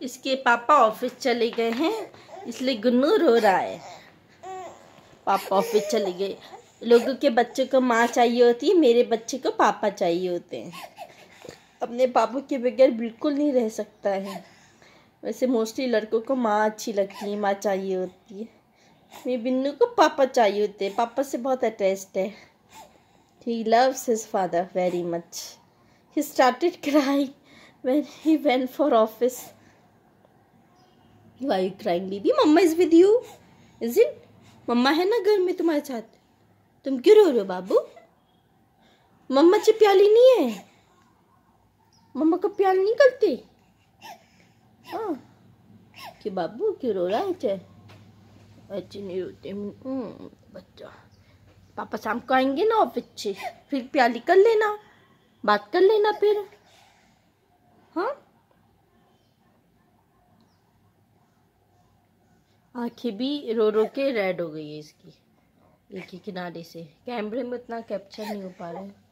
इसके पापा ऑफ़िस चले गए हैं, इसलिए गुन्नू रो रहा है। पापा ऑफ़िस चले गए। लोगों के बच्चे को माँ चाहिए होती है, मेरे बच्चे को पापा चाहिए होते हैं। अपने पापा के बगैर बिल्कुल नहीं रह सकता है। वैसे मोस्टली लड़कों को माँ अच्छी लगती है, माँ चाहिए होती है। मेरे बिन्नू को पापा चाहिए होते हैं। पापा से बहुत अटैच्ड है। He loves his father very much he started crying when he went for office. Why are you crying baby. Mama is with you. Is मम्मा है ना घर में तुम्हारे साथ? तुम क्यों रो रहे हो बाबू? मम्मा से प्याली नहीं है। मम्मा को प्याल नहीं करती। हाँ। कि बाबू क्यों रो रहा है चे अच्छे नहीं रोते हम्म, बच्चा। पापा शाम को आएँगे ना ऑफ़िस से फिर प्याली कर लेना। बात कर लेना फिर हाँ आँखें भी रो रो के रेड हो गई है इसकी, एक ही किनारे से। कैमरे में उतना कैप्चर नहीं हो पा रहा है।